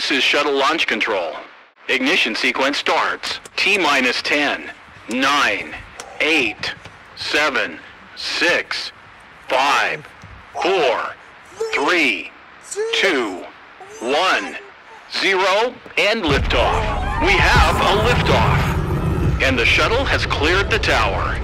This is shuttle launch control. Ignition sequence starts. T minus 10, 9, 8, 7, 6, 5, 4, 3, 2, 1, 0, and liftoff. We have a liftoff. And the shuttle has cleared the tower.